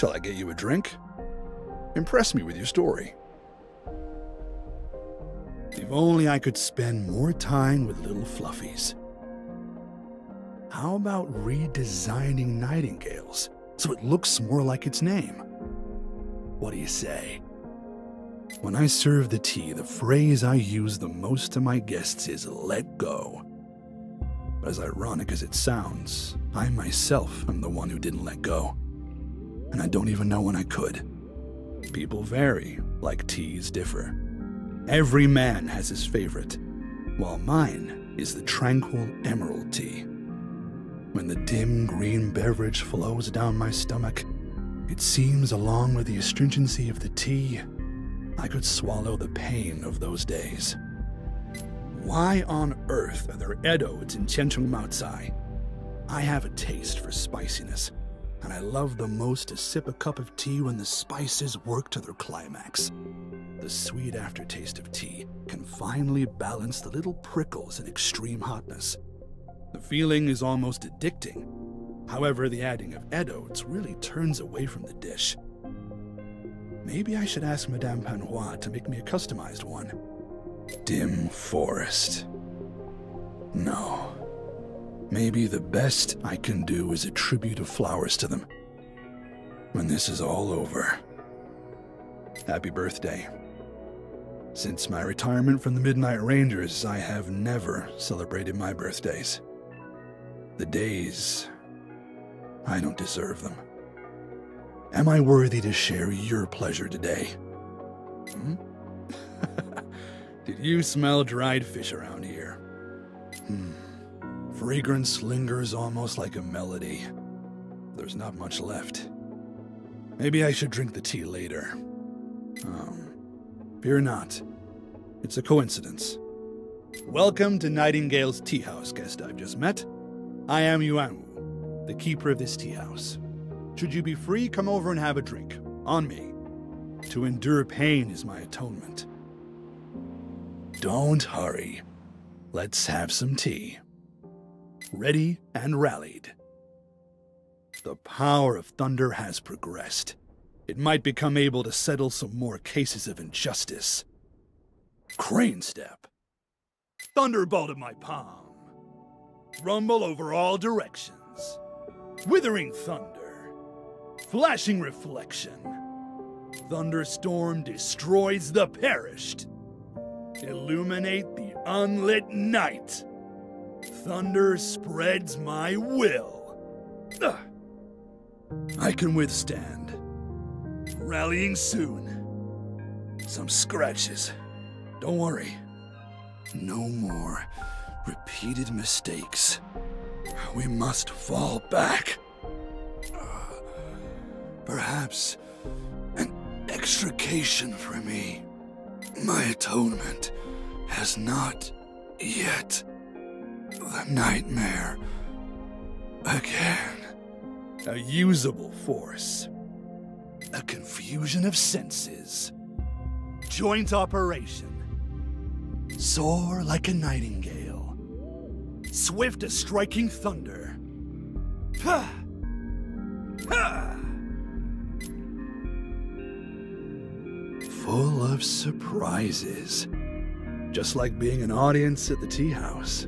Shall I get you a drink? Impress me with your story. If only I could spend more time with little fluffies. How about redesigning Nightingales so it looks more like its name? What do you say? When I serve the tea, the phrase I use the most to my guests is let go. But As ironic as it sounds, I myself am the one who didn't let go. And I don't even know when I could. People vary, like teas differ. Every man has his favorite, while mine is the tranquil emerald tea. When the dim green beverage flows down my stomach, it seems, along with the astringency of the tea, I could swallow the pain of those days. Why on earth are there Edodes in Chenchung Maotsai? I have a taste for spiciness, and I love the most to sip a cup of tea when the spices work to their climax. The sweet aftertaste of tea can finally balance the little prickles and extreme hotness. The feeling is almost addicting. However, the adding of Edodes really turns away from the dish. Maybe I should ask Madame Panois to make me a customized one. Dim forest. No. Maybe the best I can do is a tribute of flowers to them. When this is all over. Happy birthday. Since my retirement from the Midnight Rangers, I have never celebrated my birthdays. The days. I don't deserve them. Am I worthy to share your pleasure today? Hmm? Did you smell dried fish around here? Hmm. Fragrance lingers almost like a melody. There's not much left. Maybe I should drink the tea later. Um, fear not. It's a coincidence. Welcome to Nightingale's Tea House, guest I've just met. I am Yuan Wu, the keeper of this tea house. Should you be free, come over and have a drink. On me. To endure pain is my atonement. Don't hurry. Let's have some tea. Ready and rallied. The power of thunder has progressed. It might become able to settle some more cases of injustice. Crane step. Thunderbolt in my palm. Rumble over all directions. Withering thunder. Flashing reflection. Thunderstorm destroys the perished. Illuminate the unlit night. Thunder spreads my will. Ugh. I can withstand. Rallying soon. Some scratches. Don't worry. No more repeated mistakes. We must fall back. Uh, perhaps an extrication for me. My atonement has not yet the nightmare again. A usable force. A confusion of senses. Joint operation. Soar like a nightingale. Swift as striking thunder. Full of surprises. Just like being an audience at the tea house.